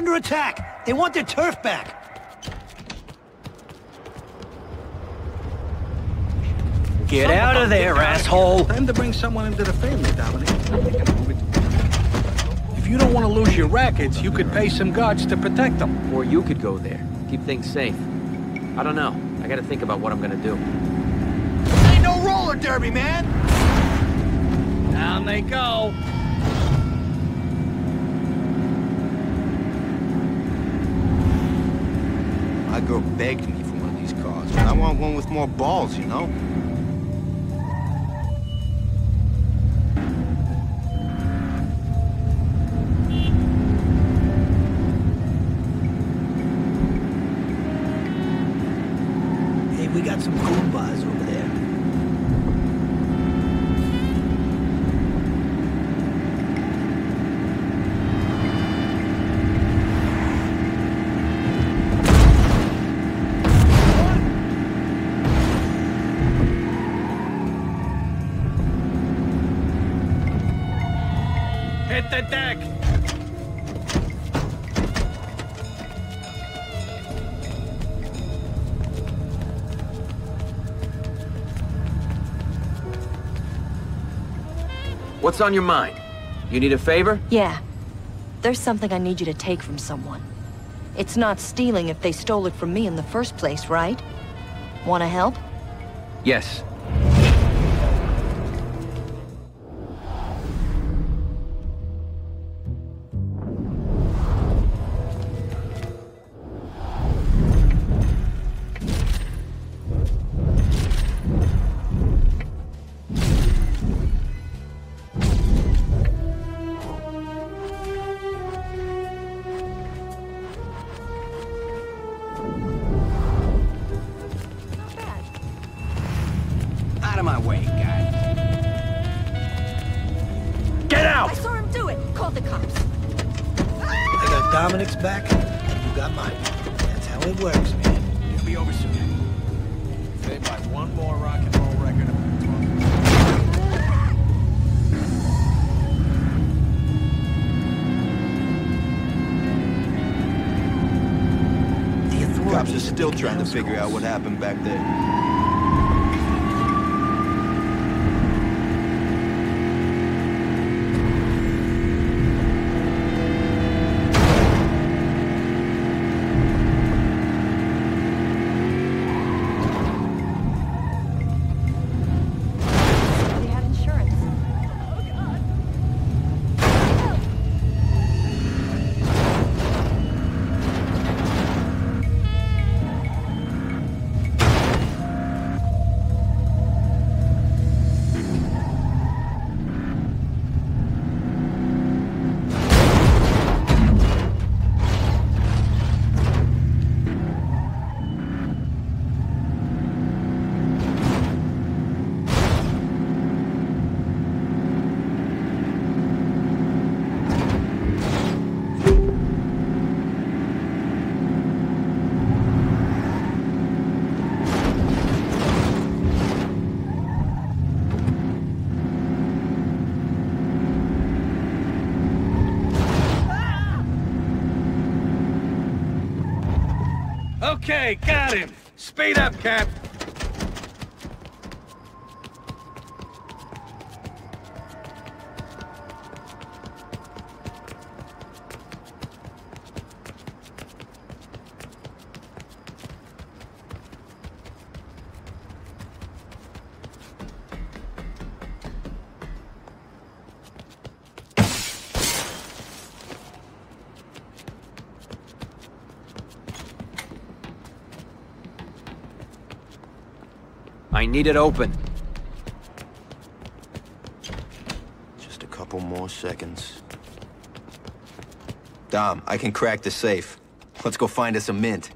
under attack. They want their turf back. Get out of there, asshole! Time to bring someone into the family, Dominic. If you don't want to lose your rackets, you could pay some guards to protect them. Or you could go there. Keep things safe. I don't know. I gotta think about what I'm gonna do. Ain't no roller derby, man! Down they go. Girl begged me for one of these cars, but I want one with more balls, you know? What's on your mind? You need a favor? Yeah. There's something I need you to take from someone. It's not stealing if they stole it from me in the first place, right? Wanna help? Yes. Dominic's back, you got mine. That's how it works, man. It'll be over soon. They buy one more rock and roll record. The Cops are still trying to figure out what happened back there. Okay, got him. Speed up, Cap. Need it open. Just a couple more seconds. Dom, I can crack the safe. Let's go find us a mint.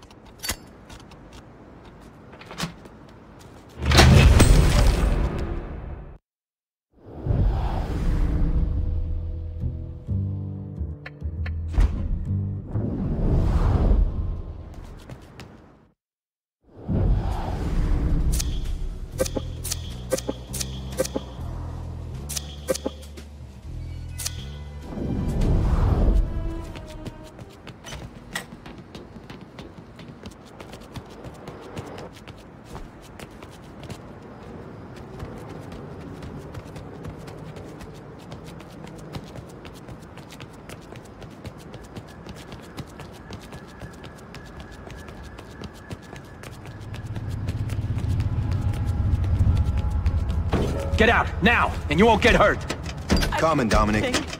Get out, now, and you won't get hurt. Coming, Dominic.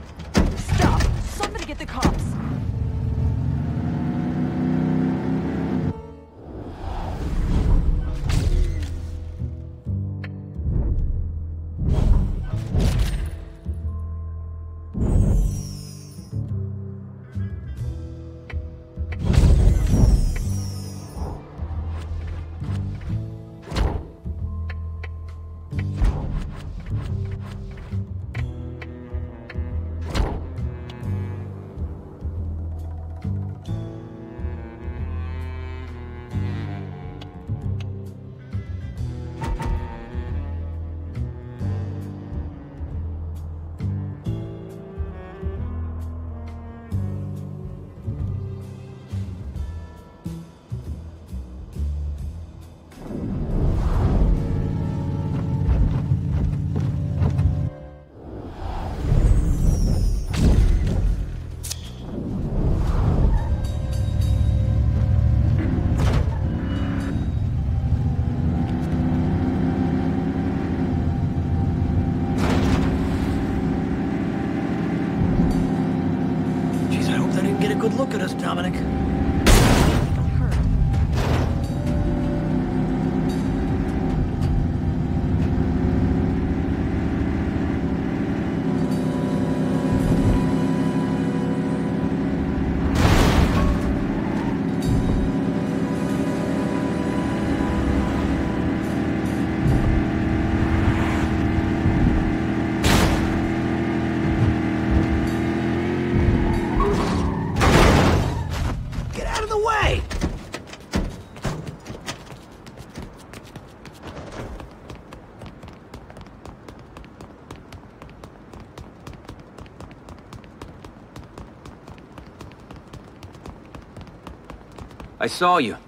I saw you.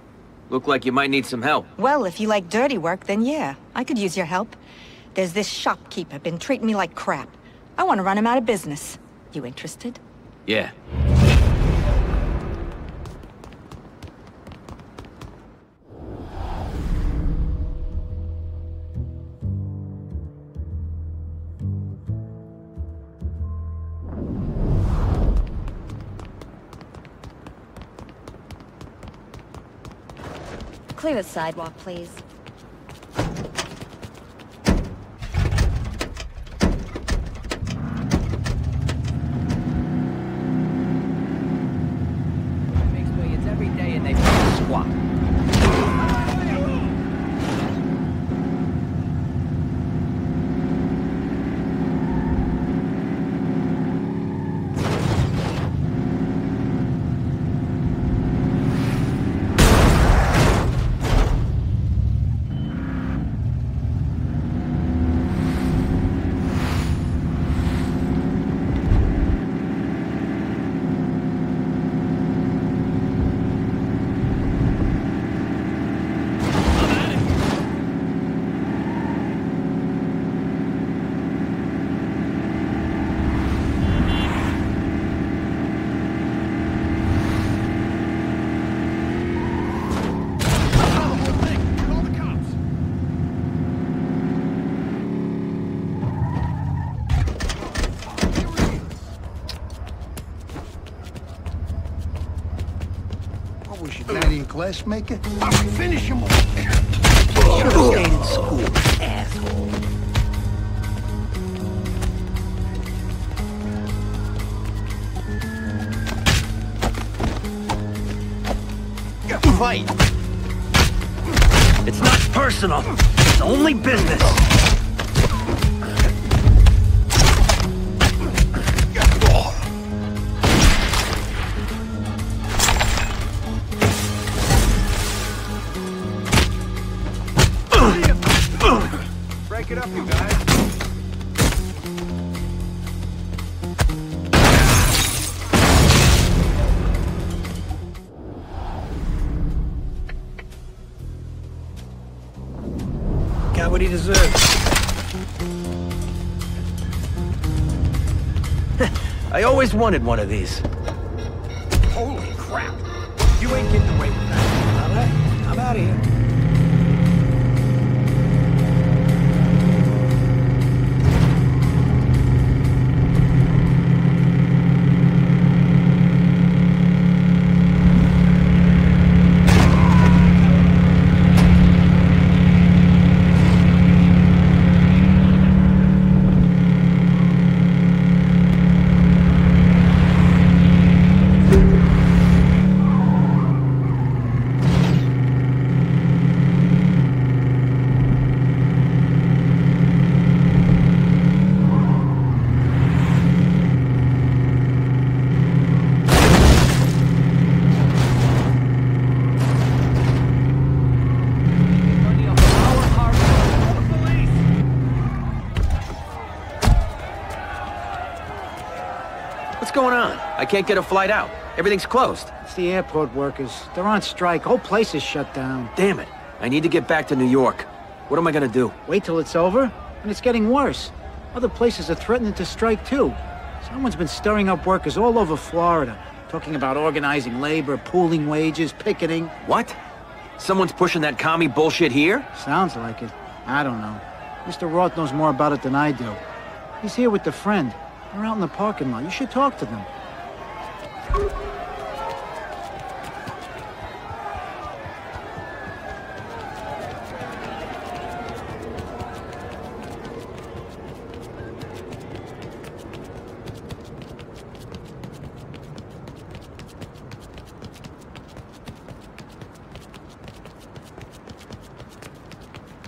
Look like you might need some help. Well, if you like dirty work, then yeah, I could use your help. There's this shopkeeper been treating me like crap. I want to run him out of business. You interested? Yeah. Clear the sidewalk, please. Glassmaker? I'll finish him off. Should've stayed in school, asshole. Fight! It's not personal. It's only business. Wanted one of these. Can't get a flight out. Everything's closed. It's the airport workers. They're on strike. Whole place is shut down. Damn it. I need to get back to New York. What am I gonna do? Wait till it's over, and it's getting worse. Other places are threatening to strike too. Someone's been stirring up workers all over Florida, talking about organizing labor, pooling wages, picketing. What? Someone's pushing that commie bullshit here? Sounds like it. I don't know. Mr. Roth knows more about it than I do. He's here with the friend. They're out in the parking lot. You should talk to them.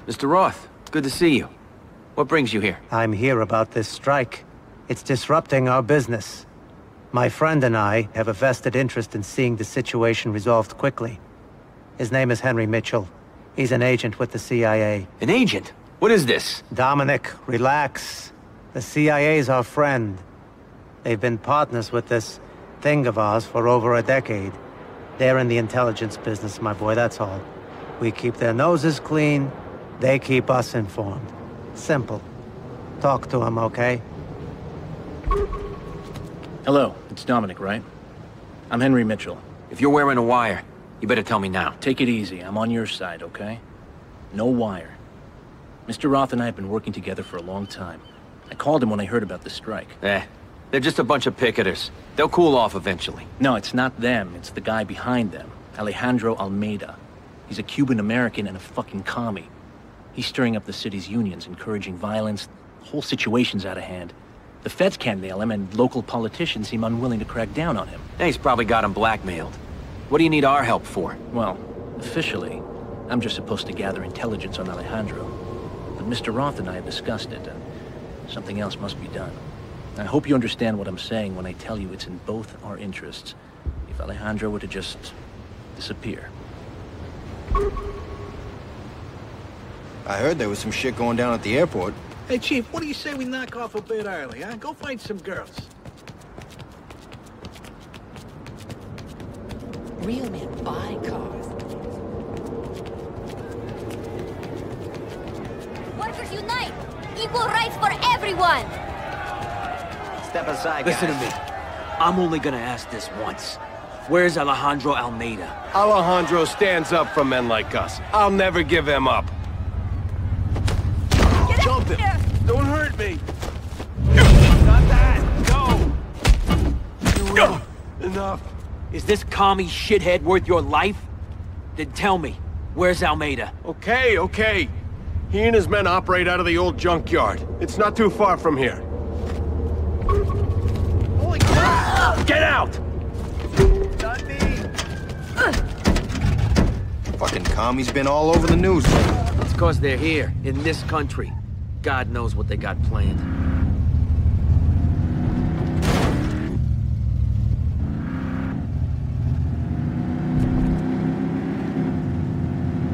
Mr. Roth, good to see you. What brings you here? I'm here about this strike. It's disrupting our business. My friend and I have a vested interest in seeing the situation resolved quickly. His name is Henry Mitchell. He's an agent with the CIA. An agent? What is this? Dominic, relax. The CIA's our friend. They've been partners with this thing of ours for over a decade. They're in the intelligence business, my boy, that's all. We keep their noses clean, they keep us informed. Simple. Talk to them, okay? Hello, it's Dominic, right? I'm Henry Mitchell. If you're wearing a wire, you better tell me now. Take it easy. I'm on your side, okay? No wire. Mr. Roth and I have been working together for a long time. I called him when I heard about the strike. Eh, they're just a bunch of picketers. They'll cool off eventually. No, it's not them. It's the guy behind them. Alejandro Almeida. He's a Cuban-American and a fucking commie. He's stirring up the city's unions, encouraging violence. The whole situation's out of hand. The feds can't nail him, and local politicians seem unwilling to crack down on him. He's probably got him blackmailed. What do you need our help for? Well, officially, I'm just supposed to gather intelligence on Alejandro. But Mr. Roth and I have discussed it, and something else must be done. I hope you understand what I'm saying when I tell you it's in both our interests. If Alejandro were to just disappear. I heard there was some shit going down at the airport. Hey, Chief, what do you say we knock off a bit early, huh? Go find some girls. Real men buy cars. Workers unite! Equal rights for everyone! Step aside, Listen guys. to me. I'm only gonna ask this once. Where's Alejandro Almeida? Alejandro stands up for men like us. I'll never give him up. Get Jump out him. here! Don't hurt me. Not that. Go. Enough. Is this commie shithead worth your life? Then tell me, where's Almeida? Okay, okay. He and his men operate out of the old junkyard. It's not too far from here. Holy crap! Get out! Not me! Fucking commie's been all over the news. It's cause they're here, in this country. God knows what they got planned.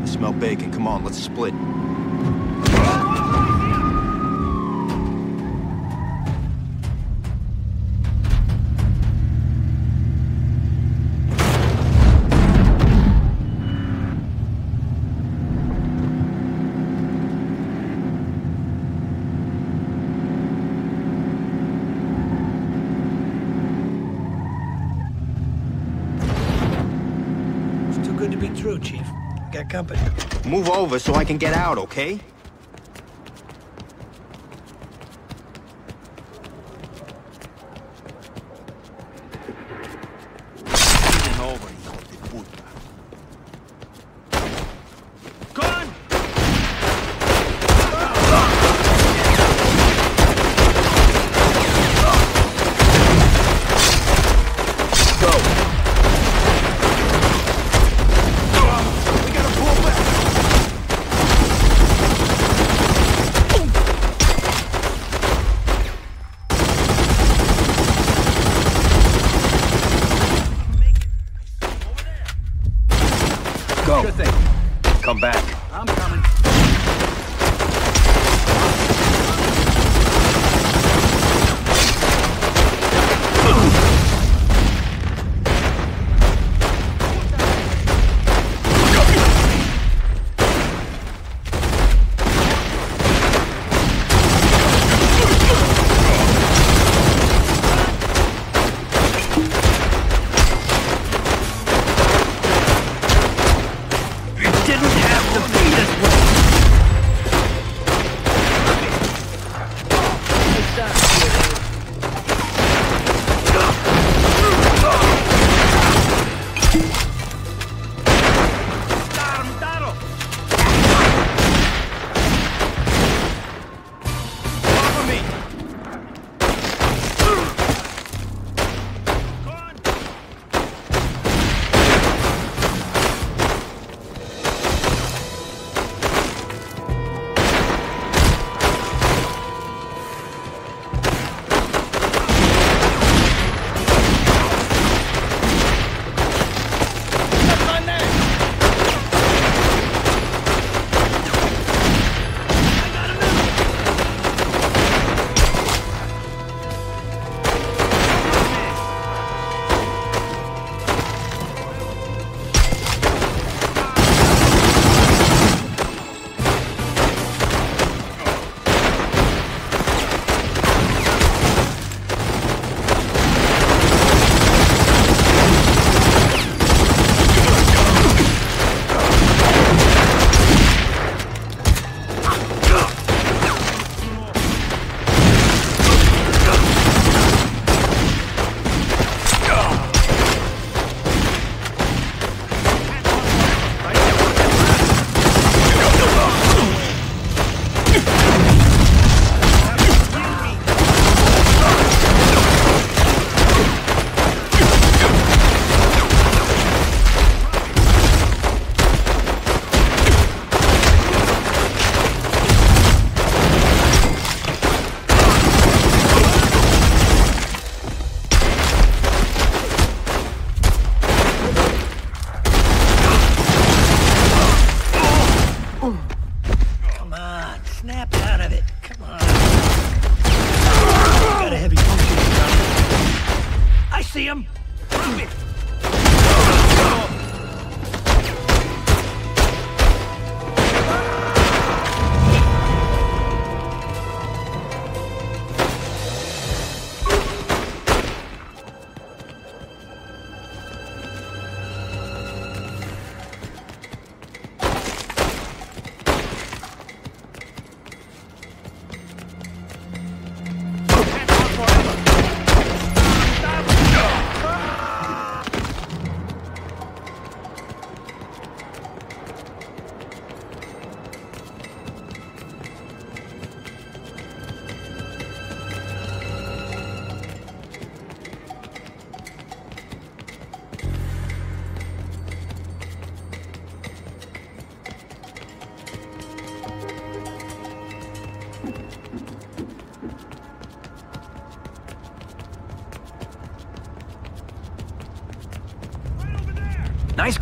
I smell bacon. Come on, let's split. It's too good to be true, Chief. Company. Move over so I can get out, okay?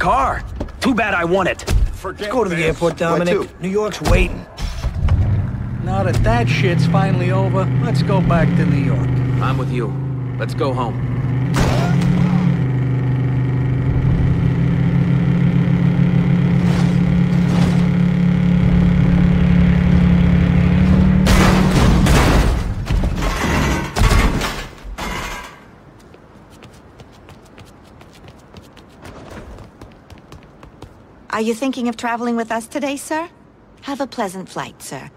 Car. Too bad I won it. Let's go to the airport, Dominic. New York's waiting. Now that that shit's finally over, let's go back to New York. I'm with you. Let's go home. Are you thinking of traveling with us today, sir? Have a pleasant flight, sir.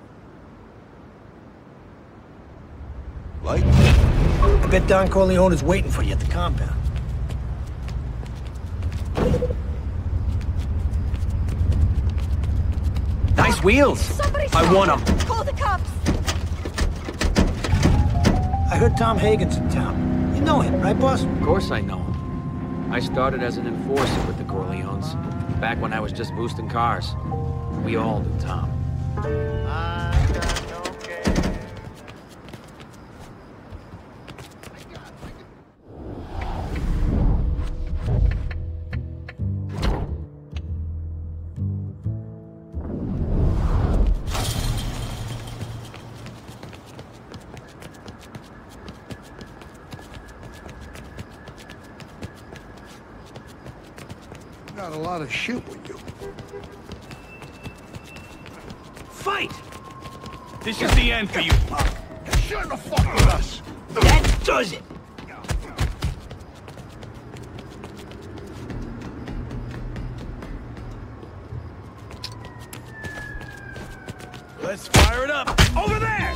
Light? I bet Don Corleone is waiting for you at the compound. Nice wheels. I want them. Call the cops! I heard Tom Hagen's in town. You know him, right, boss? Of course I know him. I started as an enforcer with the Corleones, back when I was just boosting cars. We all knew Tom. Got a lot of shit with you. Fight! This is the end for you, punk. You shouldn't have fucked with us. That does it! Let's fire it up. Over there!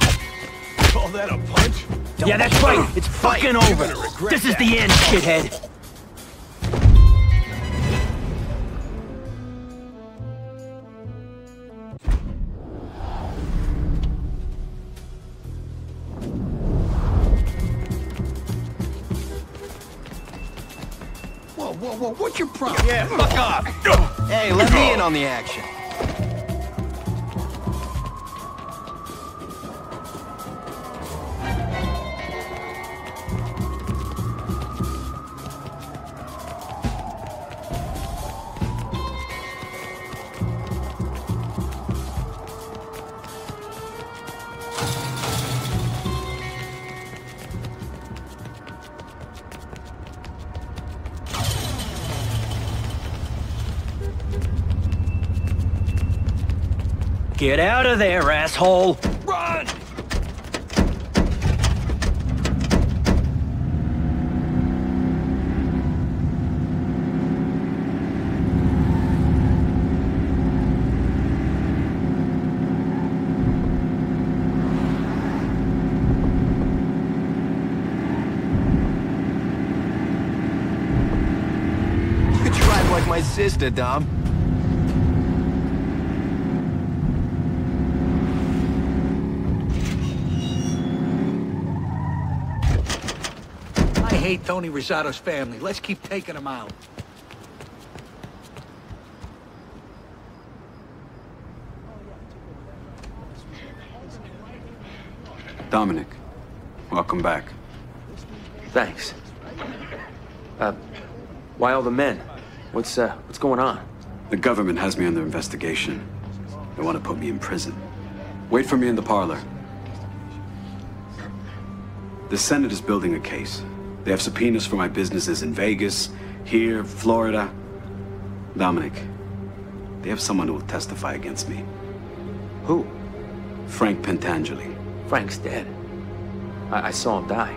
Call that a punch? yeah, that's right. It's fucking over. This is the end, shithead. What's your problem? Yeah, fuck off. Hey, let me in on the action. Get out of there, asshole! Run! You drive like my sister, Dom. Hate Tony Rosado's family. Let's keep taking them out. Dominic, welcome back. Thanks. Uh, why all the men? What's, uh, what's going on? The government has me under investigation. They want to put me in prison. Wait for me in the parlor. The Senate is building a case. They have subpoenas for my businesses in Vegas, here, Florida. Dominic, they have someone who will testify against me. Who? Frank Pentangeli. Frank's dead. I, I saw him die.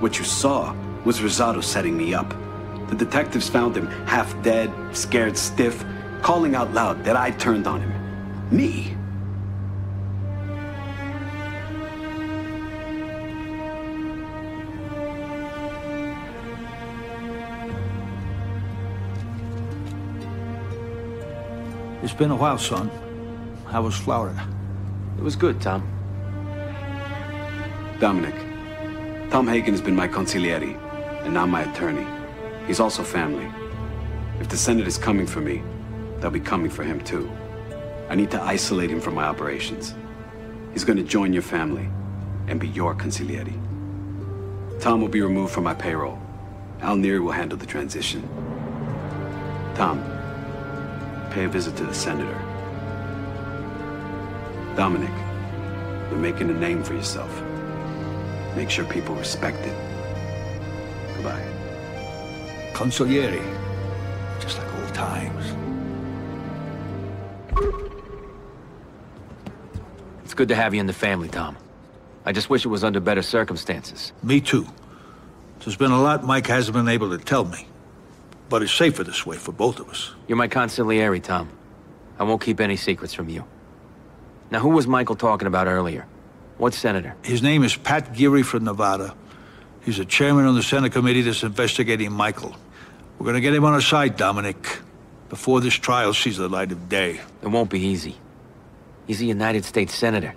What you saw was Rosado setting me up. The detectives found him half dead, scared stiff, calling out loud that I turned on him. Me? It's been a while, son. How was Florida? It was good, Tom. Dominic, Tom Hagen has been my consigliere, and now my attorney. He's also family. If the Senate is coming for me, they'll be coming for him too. I need to isolate him from my operations. He's gonna join your family and be your consigliere. Tom will be removed from my payroll. Al Neri will handle the transition. Tom, pay a visit to the senator. Dominic, you're making a name for yourself. Make sure people respect it. Goodbye. Consigliere. Just like old times. It's good to have you in the family, Tom. I just wish it was under better circumstances. Me too. There's been a lot Mike hasn't been able to tell me. But it's safer this way for both of us. You're my consigliere, Tom. I won't keep any secrets from you. Now, who was Michael talking about earlier? What senator? His name is Pat Geary from Nevada. He's the chairman of the Senate committee that's investigating Michael. We're gonna get him on our side, Dominic, before this trial sees the light of day. It won't be easy. He's a United States senator.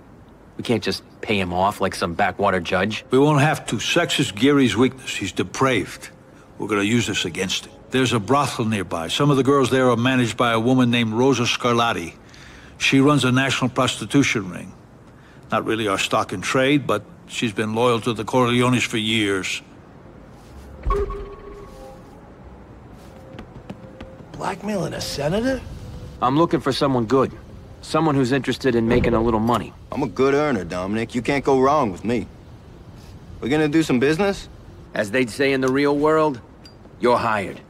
We can't just pay him off like some backwater judge. We won't have to. Sex is Geary's weakness. He's depraved. We're gonna use this against him. There's a brothel nearby. Some of the girls there are managed by a woman named Rosa Scarlatti. She runs a national prostitution ring. Not really our stock in trade, but she's been loyal to the Corleones for years. Blackmailing a senator? I'm looking for someone good. Someone who's interested in making a little money. I'm a good earner, Dominic. You can't go wrong with me. We're gonna do some business? As they'd say in the real world, you're hired.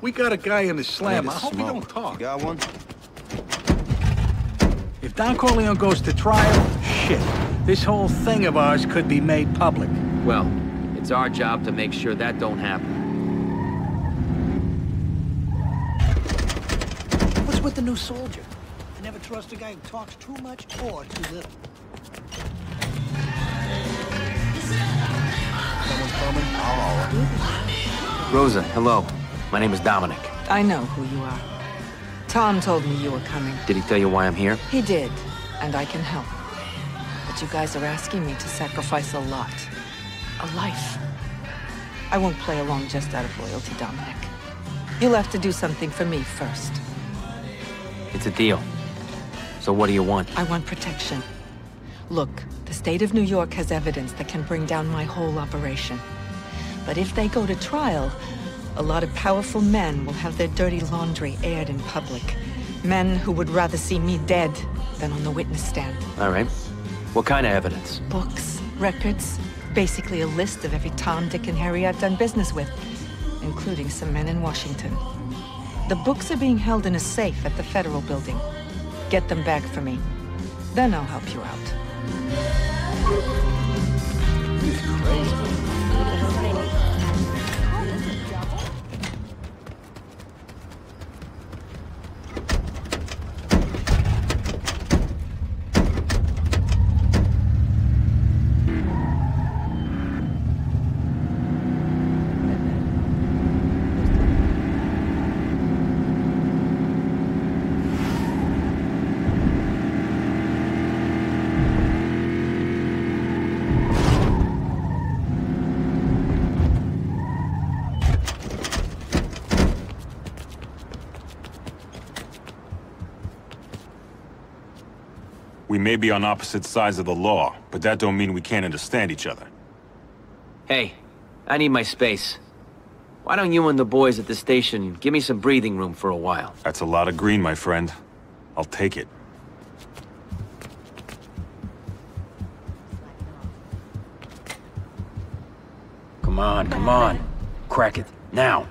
We got a guy in the slam. I hope he don't talk. You got one? If Don Corleone goes to trial, shit. This whole thing of ours could be made public. Well, it's our job to make sure that don't happen. What's with the new soldier? I never trust a guy who talks too much or too little. Someone coming? I'll Rosa, hello. My name is Dominic. I know who you are. Tom told me you were coming. Did he tell you why I'm here? He did, and I can help. But you guys are asking me to sacrifice a lot. A life. I won't play along just out of loyalty, Dominic. You'll have to do something for me first. It's a deal. So what do you want? I want protection. Look, the state of New York has evidence that can bring down my whole operation. But if they go to trial, a lot of powerful men will have their dirty laundry aired in public. Men who would rather see me dead than on the witness stand. All right. What kind of evidence? Books, records, basically a list of every Tom, Dick, and Harry I've done business with, including some men in Washington. The books are being held in a safe at the federal building. Get them back for me. Then I'll help you out. We may be on opposite sides of the law, but that don't mean we can't understand each other. Hey, I need my space. Why don't you and the boys at the station give me some breathing room for a while? That's a lot of green, my friend. I'll take it. Come on, come on. Crack it. Now.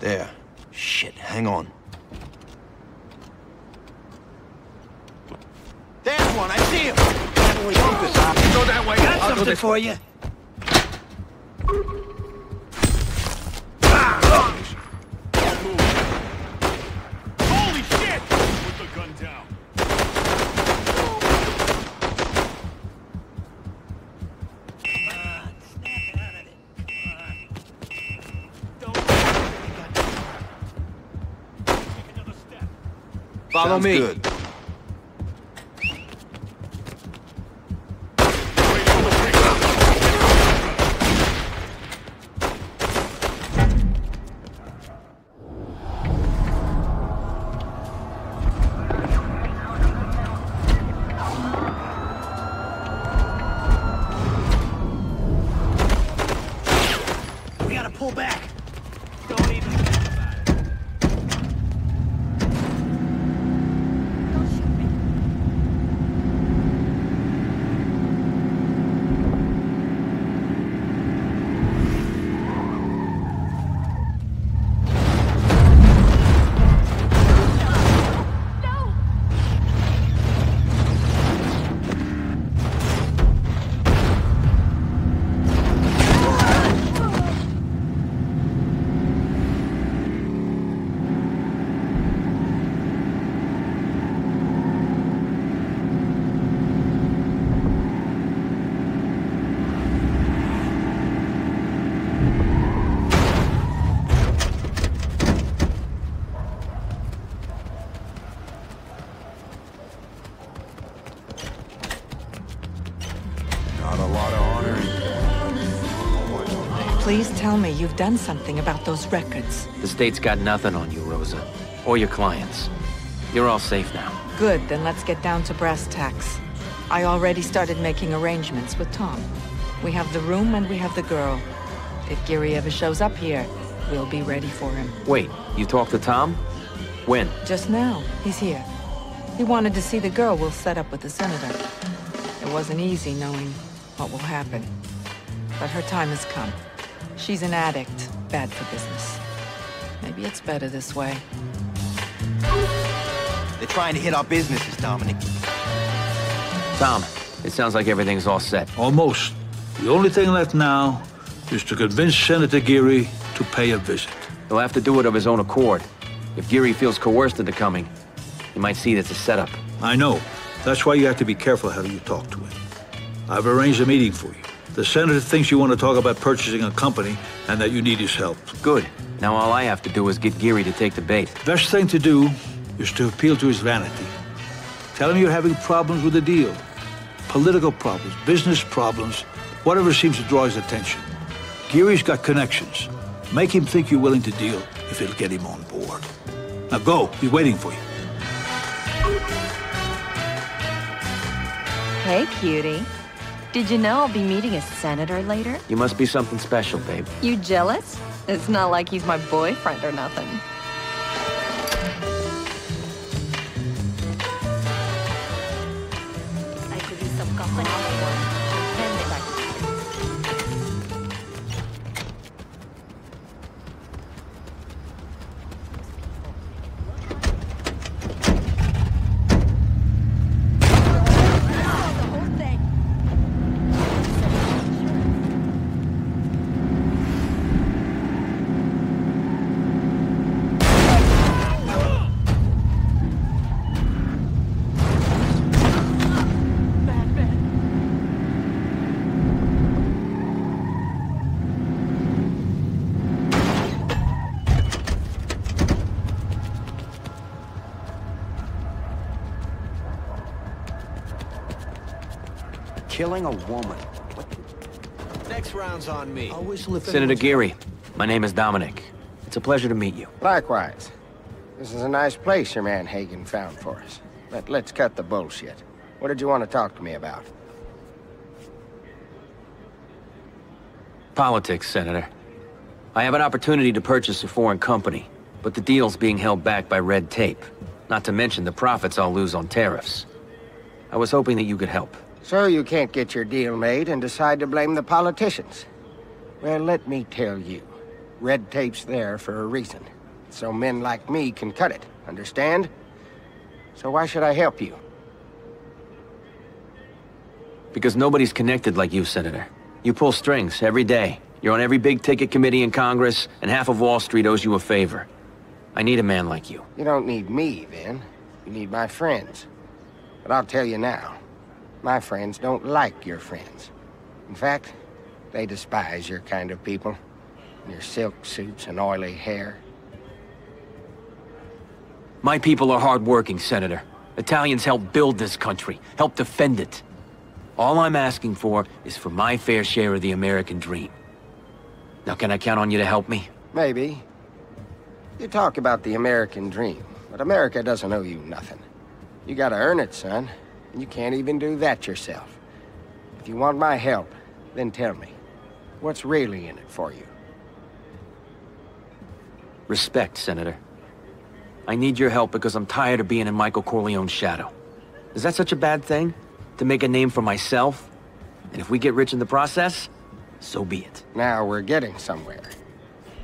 There. Shit, hang on. There's one, I see him! Go that way. Got I'll something this for you. Holy shit! Put the gun down. Follow Sounds me. good. Please tell me you've done something about those records. The state's got nothing on you, Rosa. Or your clients. You're all safe now. Good, then let's get down to brass tacks. I already started making arrangements with Tom. We have the room and we have the girl. If Geary ever shows up here, we'll be ready for him. Wait, you talked to Tom? When? Just now, he's here. He wanted to see the girl we'll set up with the senator. It wasn't easy knowing what will happen. But her time has come. She's an addict, bad for business. Maybe it's better this way. They're trying to hit our businesses, Dominic. Tom, it sounds like everything's all set. Almost. The only thing left now is to convince Senator Geary to pay a visit. He'll have to do it of his own accord. If Geary feels coerced into coming, he might see it as a setup. I know. That's why you have to be careful how you talk to him. I've arranged a meeting for you. The senator thinks you want to talk about purchasing a company and that you need his help. Good. Now all I have to do is get Geary to take the bait. Best thing to do is to appeal to his vanity. Tell him you're having problems with the deal. Political problems, business problems, whatever seems to draw his attention. Geary's got connections. Make him think you're willing to deal if it'll get him on board. Now go, he's waiting for you. Hey, cutie. Did you know I'll be meeting a senator later? You must be something special, babe. You jealous? It's not like he's my boyfriend or nothing. Killing a woman. Next round's on me. Senator Geary, my name is Dominic. It's a pleasure to meet you. Likewise. This is a nice place your man Hagen found for us. But let's cut the bullshit. What did you want to talk to me about? Politics, Senator. I have an opportunity to purchase a foreign company, but the deal's being held back by red tape. Not to mention the profits I'll lose on tariffs. I was hoping that you could help. So you can't get your deal made and decide to blame the politicians? Well, let me tell you. Red tape's there for a reason. So men like me can cut it, understand? So why should I help you? Because nobody's connected like you, Senator. You pull strings every day. You're on every big ticket committee in Congress, and half of Wall Street owes you a favor. I need a man like you. You don't need me, then. You need my friends. But I'll tell you now, my friends don't like your friends. In fact, they despise your kind of people. Your silk suits and oily hair. My people are hardworking, Senator. Italians helped build this country, helped defend it. All I'm asking for is for my fair share of the American dream. Now can I count on you to help me? Maybe. You talk about the American dream, but America doesn't owe you nothing. You gotta earn it, son. And you can't even do that yourself. If you want my help, then tell me. What's really in it for you? Respect, Senator. I need your help because I'm tired of being in Michael Corleone's shadow. Is that such a bad thing? To make a name for myself? And if we get rich in the process, so be it. Now we're getting somewhere.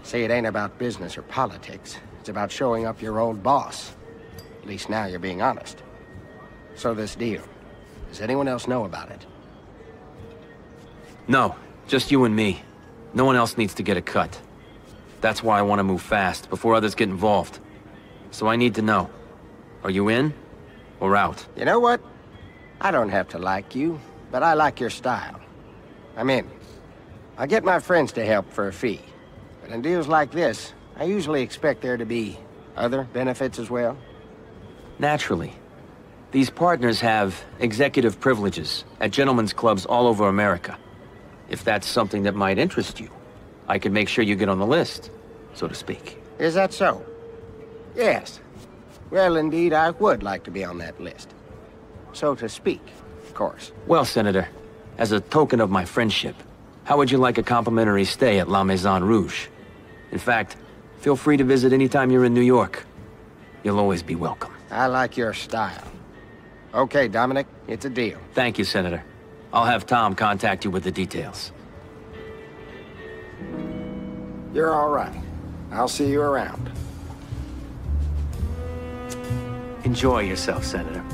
See, it ain't about business or politics. It's about showing up your old boss. At least now you're being honest. So this deal, does anyone else know about it? No, just you and me. No one else needs to get a cut. That's why I want to move fast, before others get involved. So I need to know. Are you in? Or out? You know what? I don't have to like you, but I like your style. I'm in. I get my friends to help for a fee. But in deals like this, I usually expect there to be other benefits as well. Naturally. These partners have executive privileges at gentlemen's clubs all over America. If that's something that might interest you, I could make sure you get on the list, so to speak. Is that so? Yes. Well, indeed, I would like to be on that list. So to speak, of course. Well, Senator, as a token of my friendship, how would you like a complimentary stay at La Maison Rouge? In fact, feel free to visit anytime you're in New York. You'll always be welcome. I like your style. Okay, Dominic, it's a deal. Thank you, Senator. I'll have Tom contact you with the details. You're all right. I'll see you around. Enjoy yourself, Senator.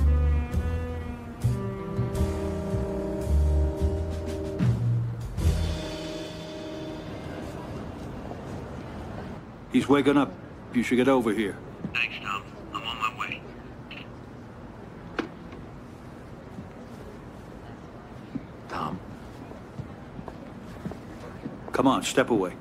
He's waking up. You should get over here. Thanks, Tom. I'm on my way. Tom? Come on, step away.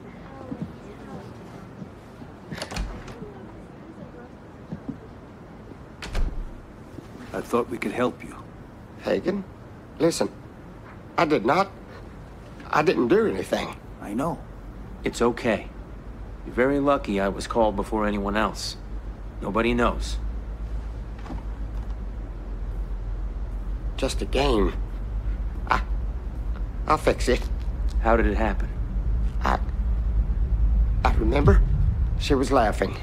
I thought we could help you. Hagen? Listen, I did not... I didn't do anything. I know. It's okay. You're very lucky I was called before anyone else. Nobody knows. Just a game. I... I'll fix it. How did it happen? I... I remember. She was laughing.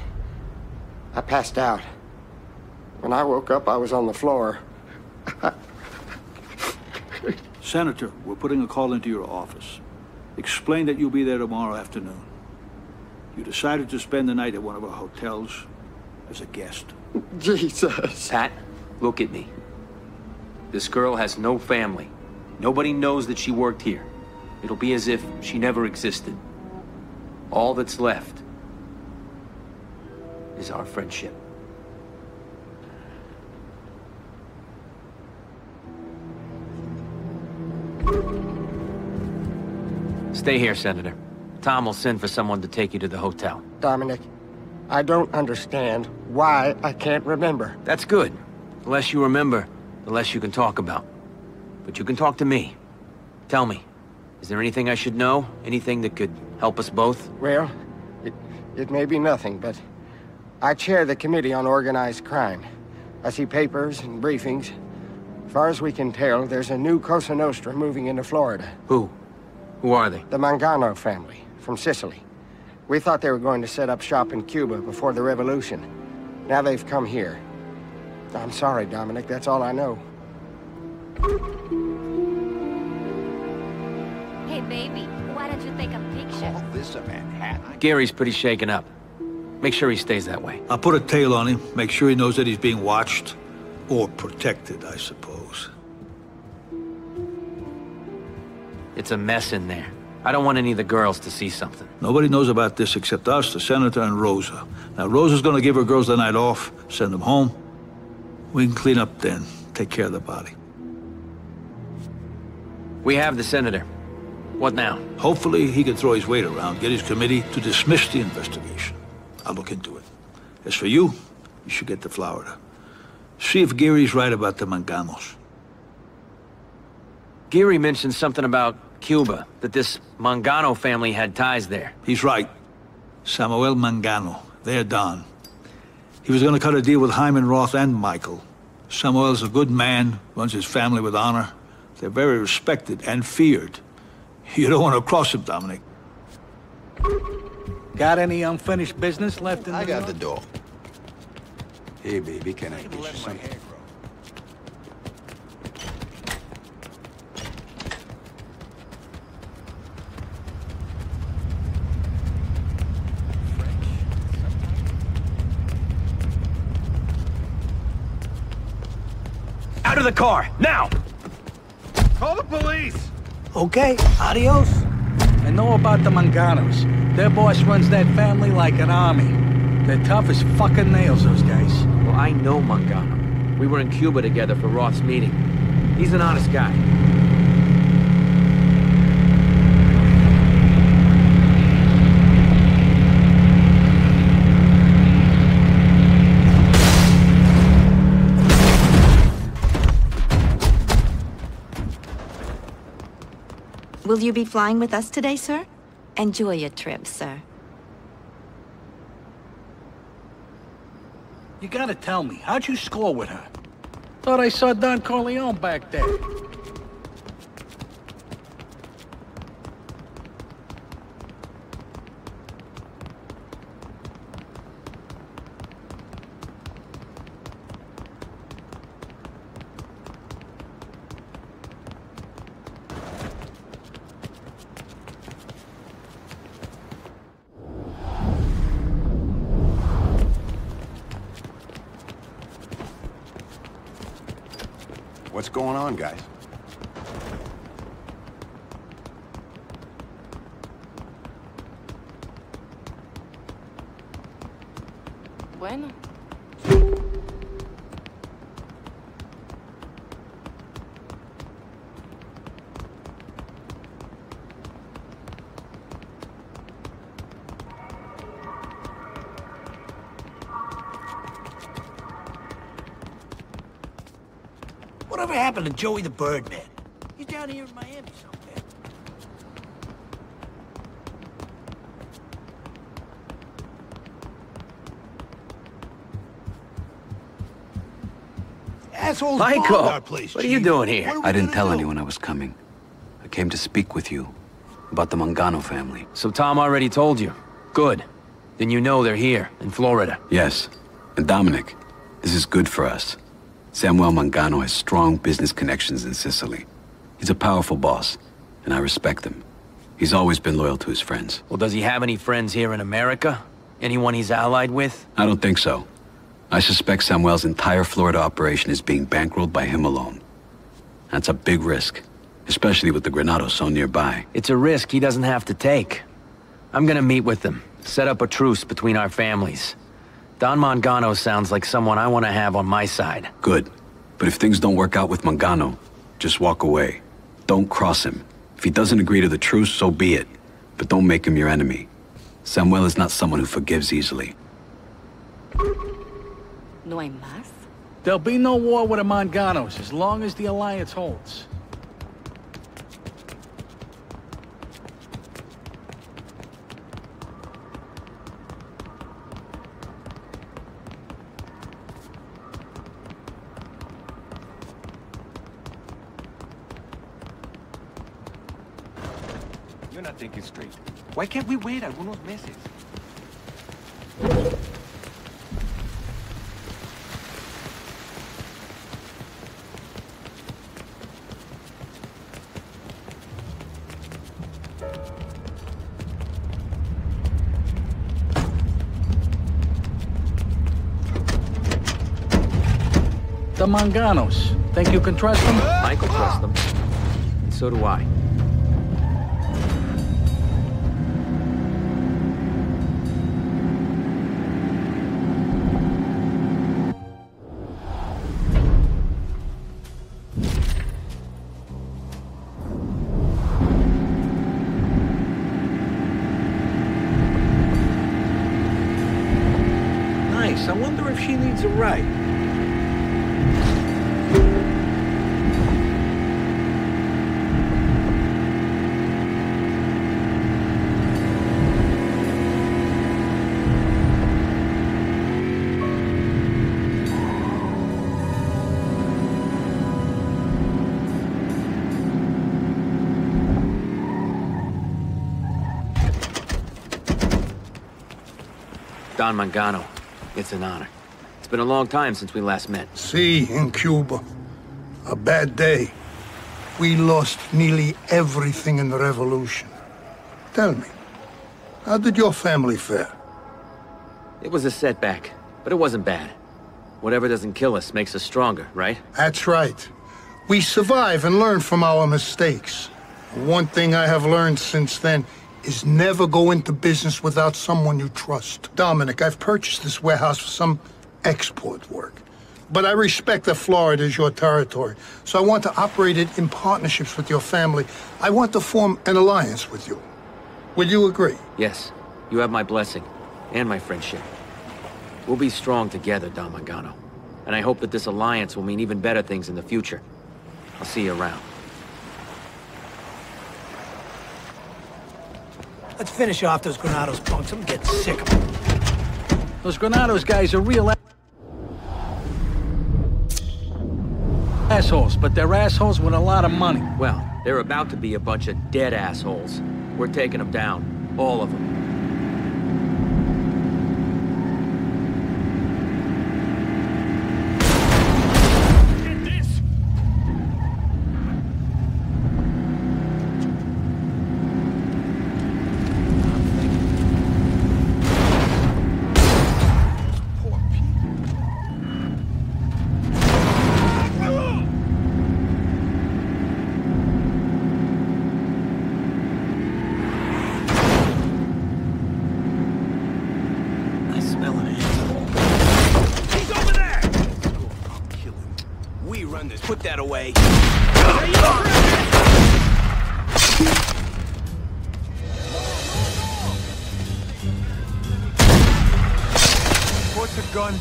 I passed out. When I woke up, I was on the floor. Senator, we're putting a call into your office. Explain that you'll be there tomorrow afternoon. You decided to spend the night at one of our hotels as a guest. Jesus. Pat, look at me. This girl has no family. Nobody knows that she worked here. It'll be as if she never existed. All that's left is our friendship. Stay here, Senator. Tom will send for someone to take you to the hotel. Dominic, I don't understand why I can't remember. That's good. The less you remember, the less you can talk about. But you can talk to me. Tell me, is there anything I should know? Anything that could help us both? Well, it, it may be nothing, but I chair the Committee on Organized Crime. I see papers and briefings. As far as we can tell, there's a new Cosa Nostra moving into Florida. Who? Who are they? The Mangano family, from Sicily. We thought they were going to set up shop in Cuba before the revolution. Now they've come here. I'm sorry, Dominic, that's all I know. Hey, baby, why don't you take a picture? this a Manhattan? Geary's pretty shaken up. Make sure he stays that way. I'll put a tail on him, make sure he knows that he's being watched. Or protected, I suppose. It's a mess in there. I don't want any of the girls to see something. Nobody knows about this except us, the senator, and Rosa. Now, Rosa's gonna give her girls the night off, send them home. We can clean up then, take care of the body. We have the senator. What now? Hopefully, he can throw his weight around, get his committee to dismiss the investigation. I'll look into it. As for you, you should get to Florida. See if Geary's right about the Manganos. Geary mentioned something about Cuba, that this Mangano family had ties there. He's right. Samuel Mangano, their Don. He was gonna cut a deal with Hyman Roth and Michael. Samuel's a good man, runs his family with honor. They're very respected and feared. You don't want to cross them, Dominic. Got any unfinished business left in I the got yard? the door. Hey, baby, can I get you something? Out of the car, now! Call the police! Okay, adios. I know about the Manganos. Their boss runs that family like an army. They're tough as fucking nails, those guys. Well, I know Mangano. We were in Cuba together for Roth's meeting. He's an honest guy. Will you be flying with us today, sir? Enjoy your trip, sir. You gotta tell me, how'd you score with her? Thought I saw Don Corleone back there. What's going on, guys? Happened to Joey the Birdman? He's down here in Miami somewhere. Assholes Michael, bombed our place, what are you doing here? I didn't tell anyone I was coming. I came to speak with you about the Mangano family. So Tom already told you. Good. Then you know they're here, in Florida. Yes. And Dominic, this is good for us. Samuel Mangano has strong business connections in Sicily. He's a powerful boss, and I respect him. He's always been loyal to his friends. Well, does he have any friends here in America? Anyone he's allied with? I don't think so. I suspect Samuel's entire Florida operation is being bankrolled by him alone. That's a big risk, especially with the Granados so nearby. It's a risk he doesn't have to take. I'm gonna meet with them, set up a truce between our families. Don Mangano sounds like someone I want to have on my side. Good. But if things don't work out with Mangano, just walk away. Don't cross him. If he doesn't agree to the truce, so be it. But don't make him your enemy. Samuel is not someone who forgives easily. No hay más? There'll be no war with the Manganos as long as the Alliance holds. You're not thinking straight. Why can't we wait algunos meses? The Manganos. Think you can trust them? Michael trusts them. And so do I. Don Mangano. It's an honor. It's been a long time since we last met. See, in Cuba. A bad day. We lost nearly everything in the revolution. Tell me, how did your family fare? It was a setback, but it wasn't bad. Whatever doesn't kill us makes us stronger, right? That's right. We survive and learn from our mistakes. One thing I have learned since then is never go into business without someone you trust. Dominic, I've purchased this warehouse for some export work. But I respect that Florida is your territory, so I want to operate it in partnerships with your family. I want to form an alliance with you. Will you agree? Yes. You have my blessing. And my friendship. We'll be strong together, Don Mangano. And I hope that this alliance will mean even better things in the future. I'll see you around. Let's finish off those Granados punks. I'm getting sick of them. Those Granados guys are real assholes, but they're assholes with a lot of money. Well, they're about to be a bunch of dead assholes. We're taking them down. All of them.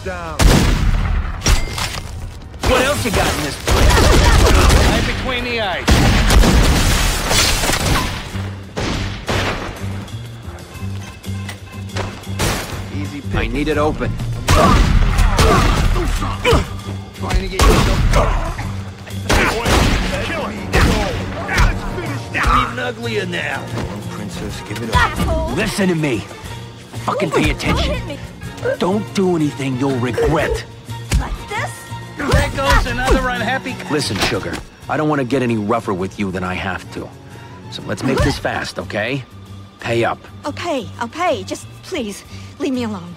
Down. What else you got in this place? Right between the eyes. Easy pick. I need it open. Trying to get yourself... Even uglier now. Princess, give it up. Asshole! Listen to me. Fucking pay Don't attention. Hit me. Don't do anything you'll regret. Like this? There goes another unhappy... Listen, Sugar. I don't want to get any rougher with you than I have to. So let's make this fast, okay? Pay up. I'll pay. I'll pay. Just please, leave me alone.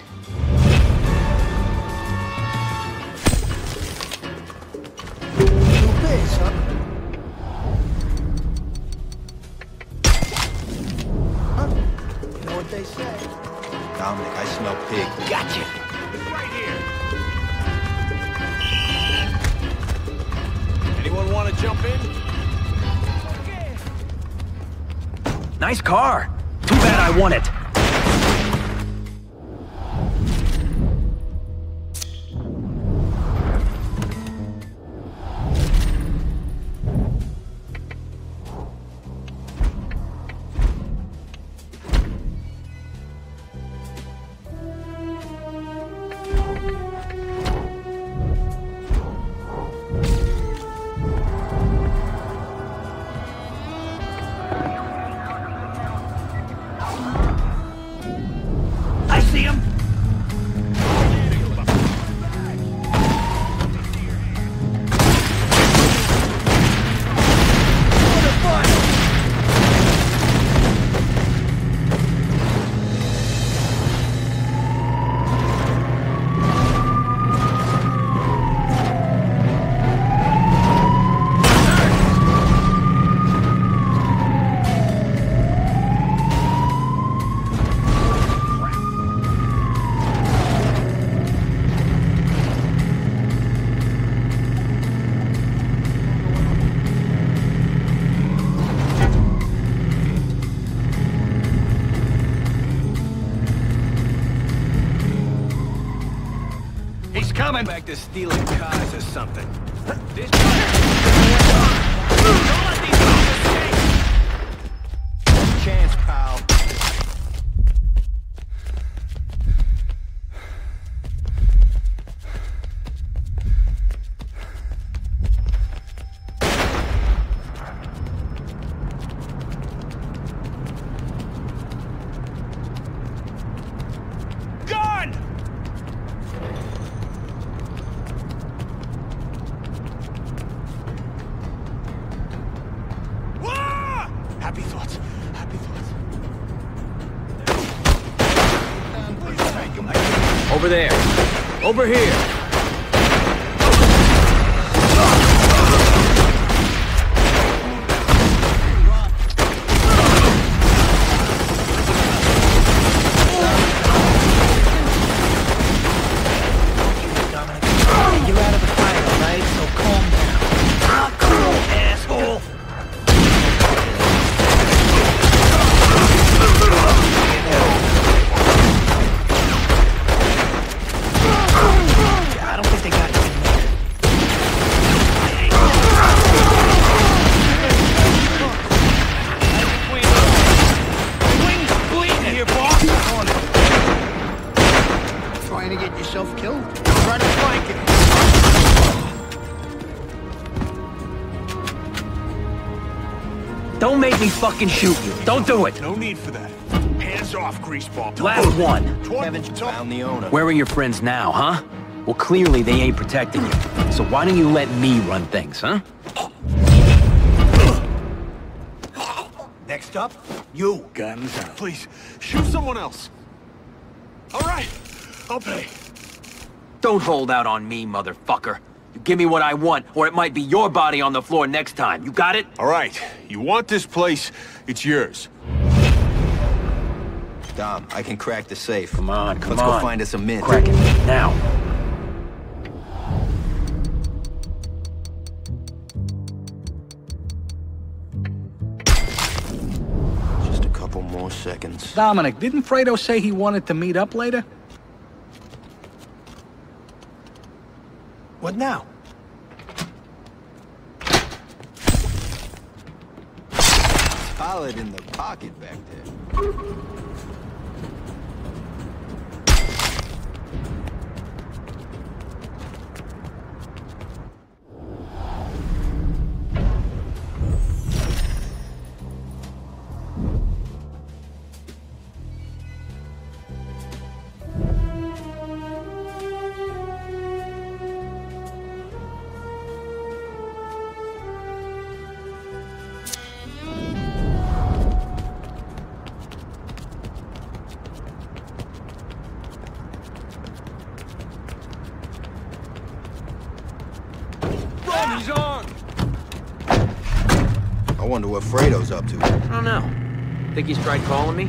Nice car. Too bad I won it. To stealing cars or something. Over there. Over here. Fucking shoot you. Don't do it. No need for that. Hands off, greaseball. Last one. Kevin found the owner. Where are your friends now, huh? Well, clearly they ain't protecting you. So why don't you let me run things, huh? Next up, you. Guns out. Please, shoot someone else. All right, I'll pay. Don't hold out on me, motherfucker. You give me what I want, or it might be your body on the floor next time. You got it? All right, you want this place, it's yours. Dom, I can crack the safe. Come on, come Let's on. go find us a mint. Crack it. Now. Just a couple more seconds. Dominic, didn't Fredo say he wanted to meet up later? What now? Solid in the pocket back there. What Fredo's up to. I don't know. Think he's tried calling me?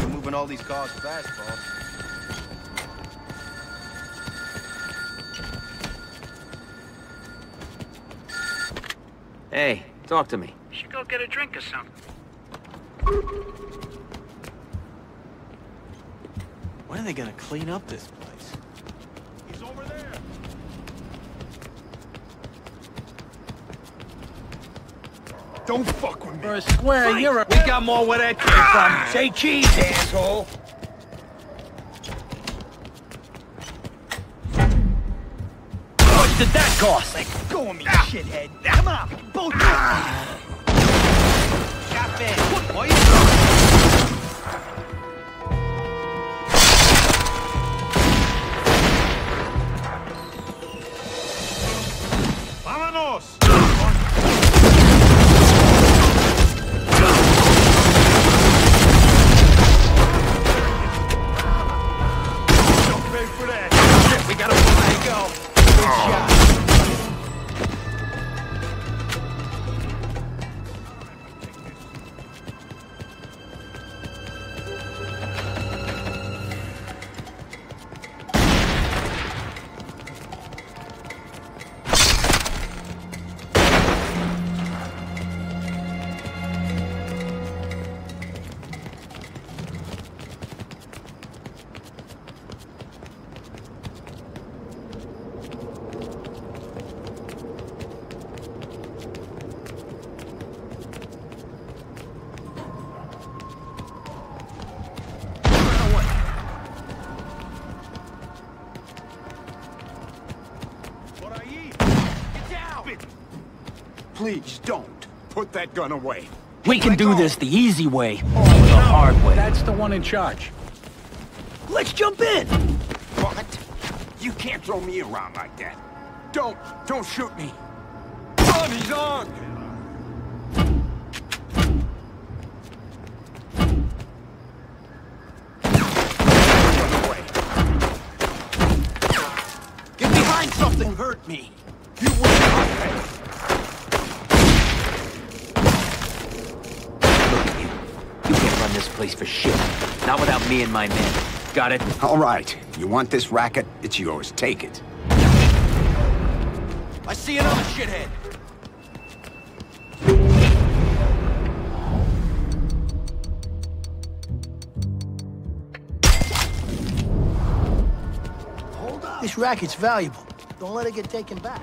You're moving all these cars fast, boss. Hey, talk to me. Should go get a drink or something. When are they gonna clean up this place? He's over there. Don't fuck with me. For a square, you're a... We got more where that came from. Say cheese, asshole. How much did that cost? Let go of me, ah. shithead. That gun away. We can do this the easy way, oh, or the hard way. That's the one in charge. Let's jump in! What? You can't throw me around like that. Don't, don't shoot me. My men. Got it? All right. You want this racket? It's yours. Take it. I see another shithead! Hold up. This racket's valuable. Don't let it get taken back.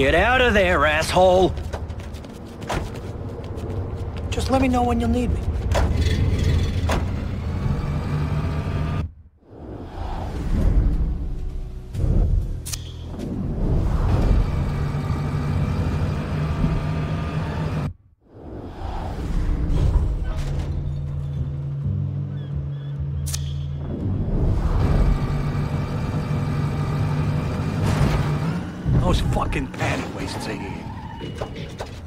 Get out of there, asshole! Just let me know when you'll need me. Fucking panty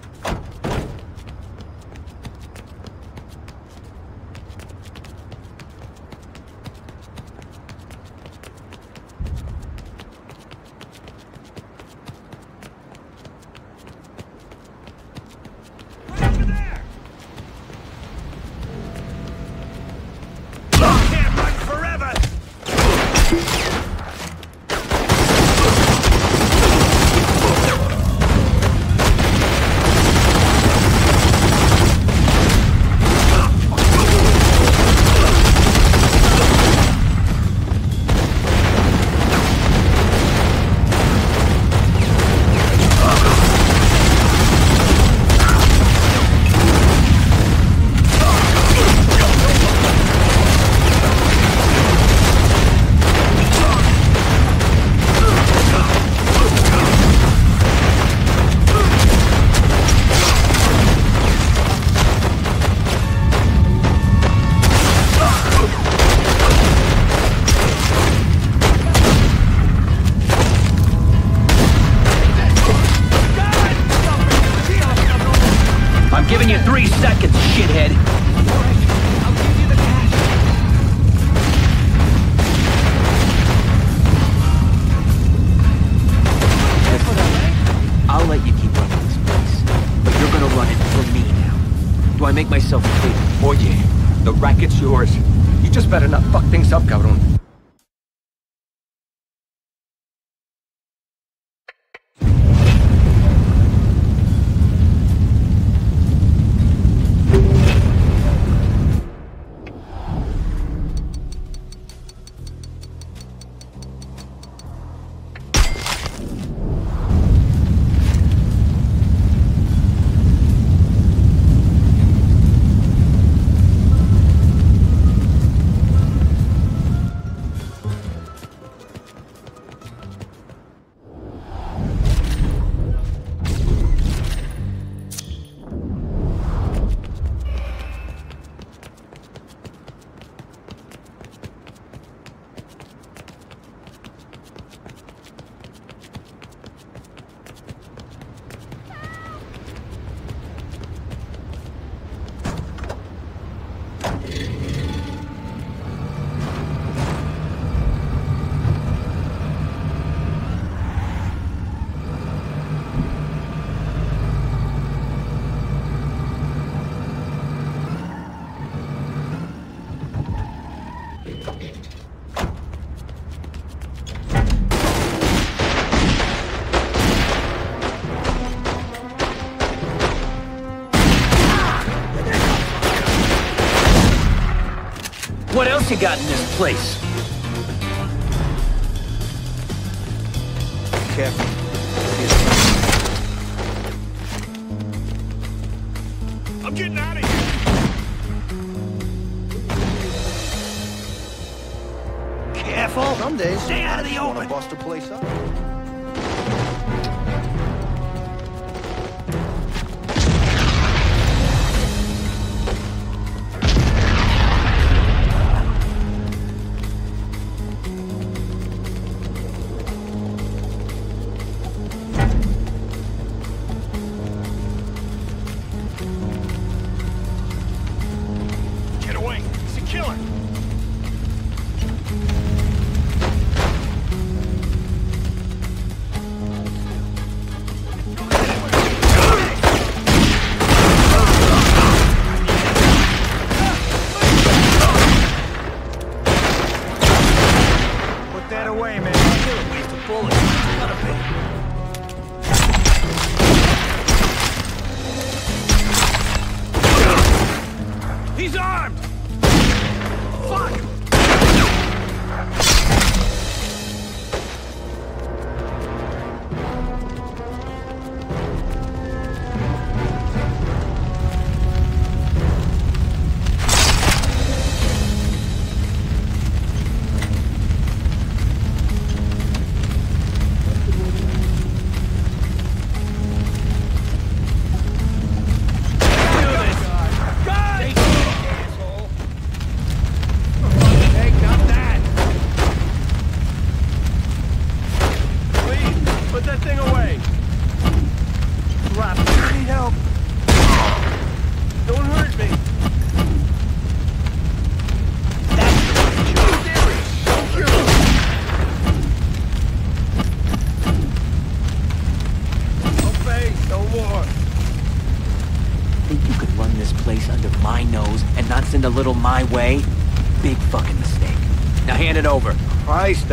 Else you got in this place?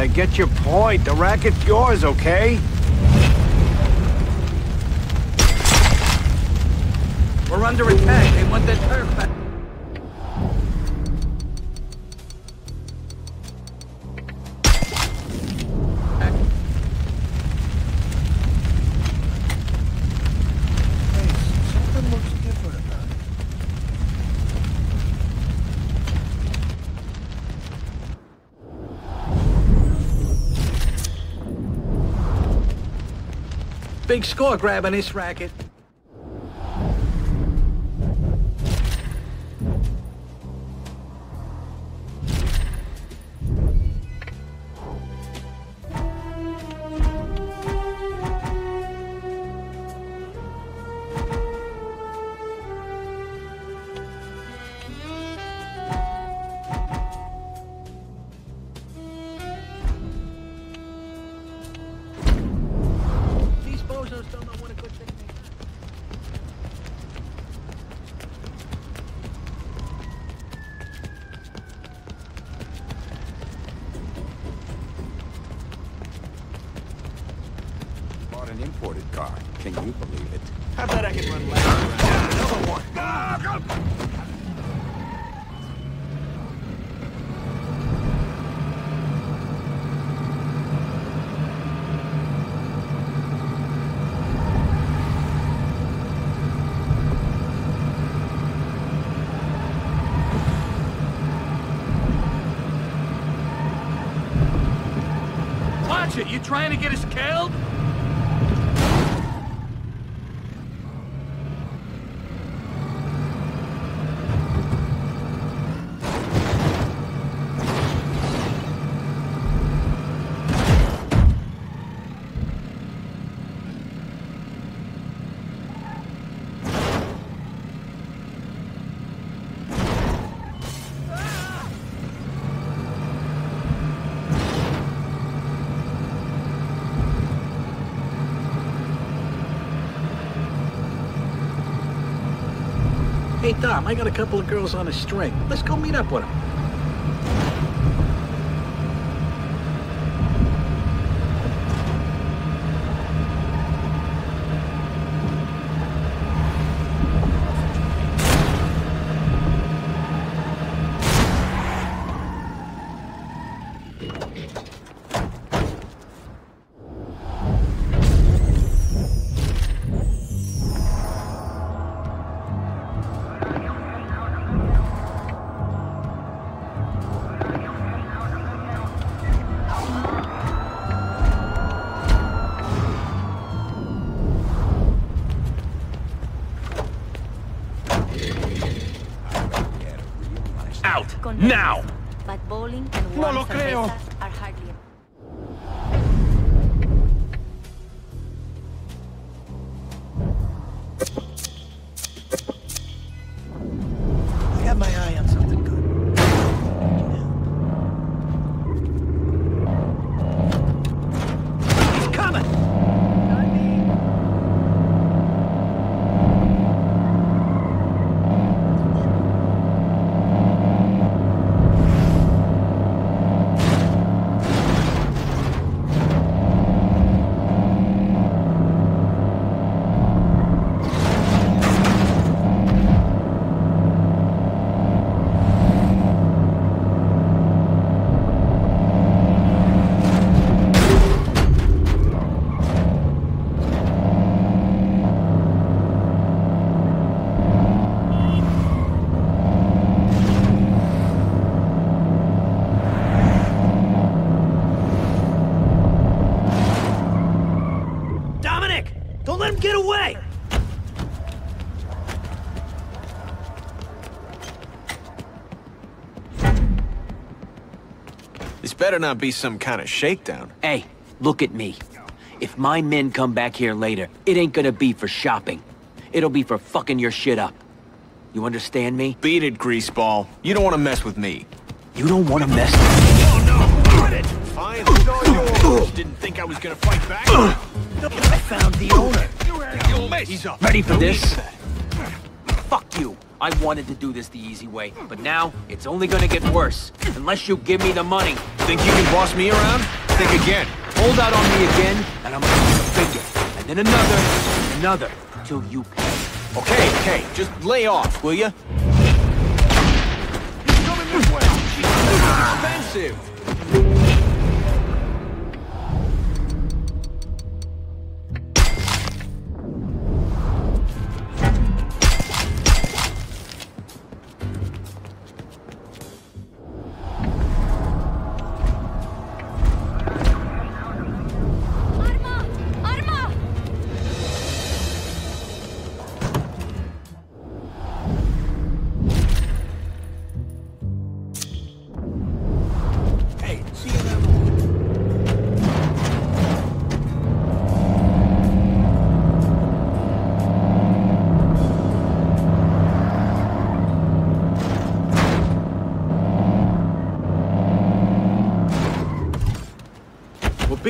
I get your point. The racket's yours, okay? We're under attack. They want that turf back. Big score grab on this racket. Watch it, you trying to get us killed? I got a couple of girls on a string. Let's go meet up with them. Better not be some kind of shakedown. Hey, look at me. If my men come back here later, it ain't gonna be for shopping. It'll be for fucking your shit up. You understand me? Beat it, greaseball. You don't want to mess with me. You don't want to mess with me. Oh no! Got it! Fine, it's all yours. Didn't think I was gonna fight back. I found the owner. He's up. Ready for this? Fuck you. I wanted to do this the easy way, but now it's only gonna get worse. Unless you give me the money. Think you can boss me around? Think again. Hold out on me again, and I'm gonna use a finger. And then another, and another, till you pay. Okay, okay, just lay off, will ya? He's coming this way. She's expensive.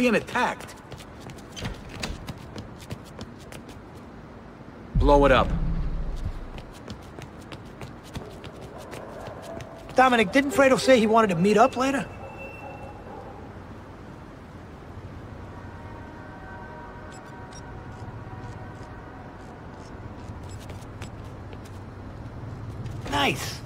Being attacked. Blow it up. Dominic, didn't Fredo say he wanted to meet up later? Nice.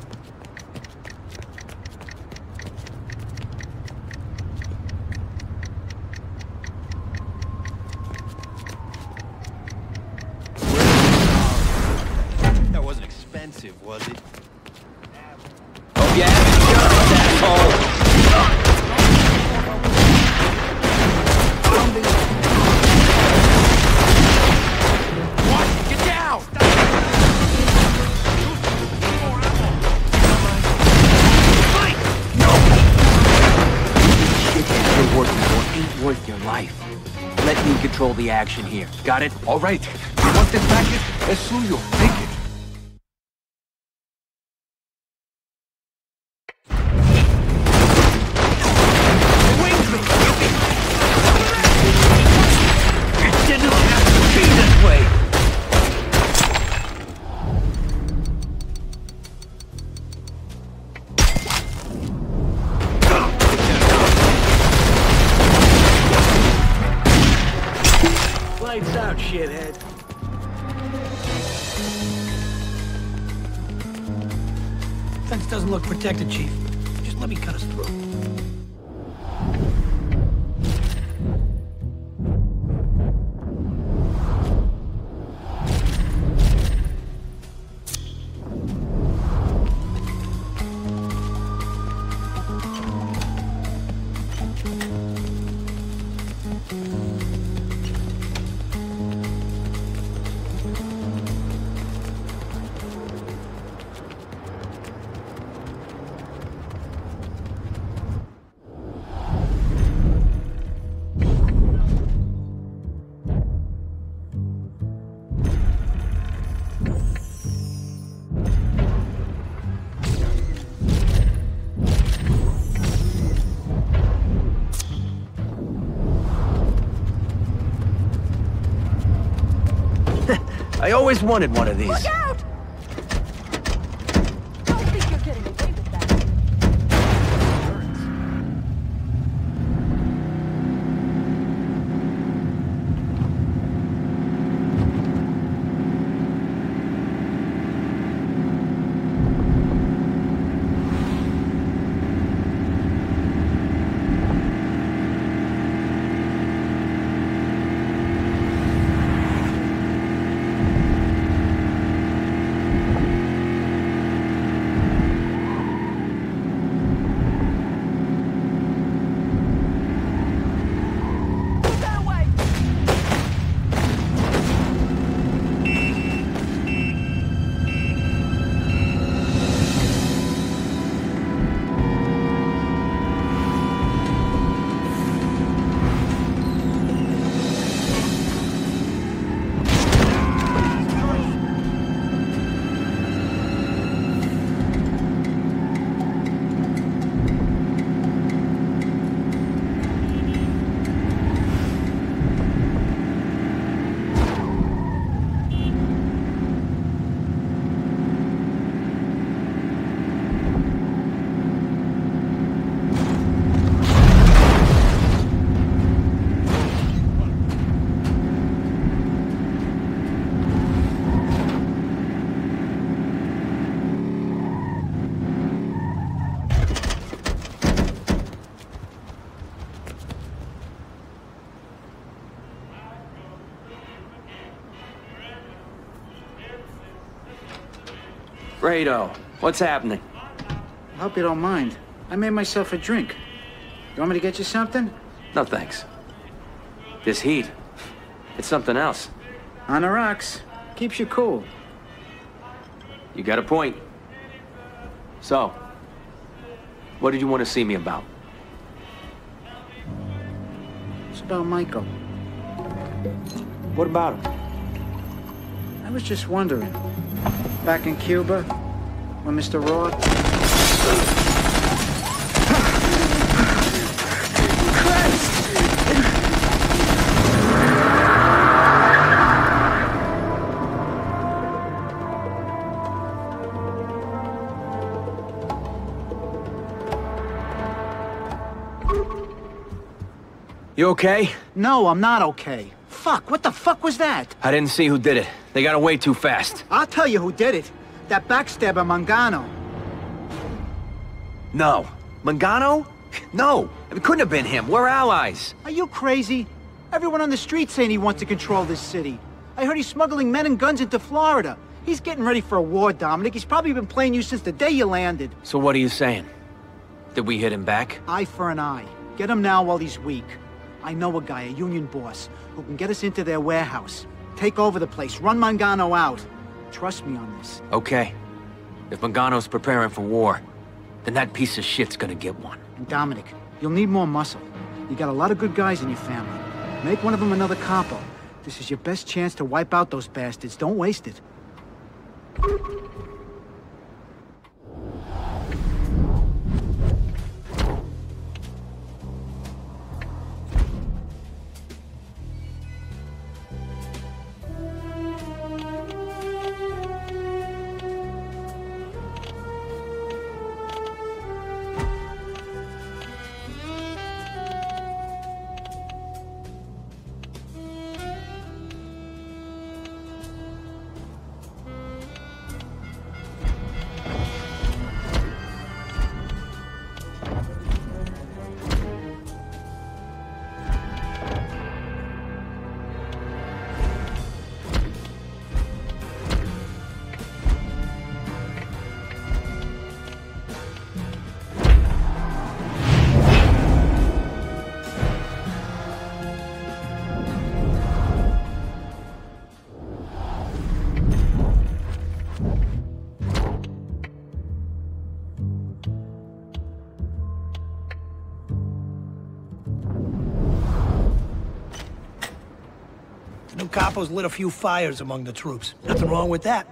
That wasn't expensive, was it? Oh yeah? Asshole! What? Get down! Shit you're for ain't worth your life. Let me control the action here. Got it? All right. You want this package? Es suyo. Take it. It always wanted one of these. Fredo, what's happening? I hope you don't mind. I made myself a drink. You want me to get you something? No thanks. This heat, it's something else. On the rocks. Keeps you cool. You got a point. So, what did you want to see me about? It's about Michael. What about him? I was just wondering. Back in Cuba, when Mr. Roth... You okay? No, I'm not okay. Fuck, what the fuck was that? I didn't see who did it. They got away too fast. I'll tell you who did it. That backstabber Mangano. No. Mangano? No. It couldn't have been him. We're allies. Are you crazy? Everyone on the street saying he wants to control this city. I heard he's smuggling men and guns into Florida. He's getting ready for a war, Dominic. He's probably been playing you since the day you landed. So what are you saying? Did we hit him back? Eye for an eye. Get him now while he's weak. I know a guy, a union boss, who can get us into their warehouse. Take over the place, run Mangano out. Trust me on this. Okay. If Mangano's preparing for war, then that piece of shit's gonna get one. And Dominic, you'll need more muscle. You got a lot of good guys in your family. Make one of them another capo. This is your best chance to wipe out those bastards. Don't waste it. New lit a few fires among the troops. Nothing wrong with that.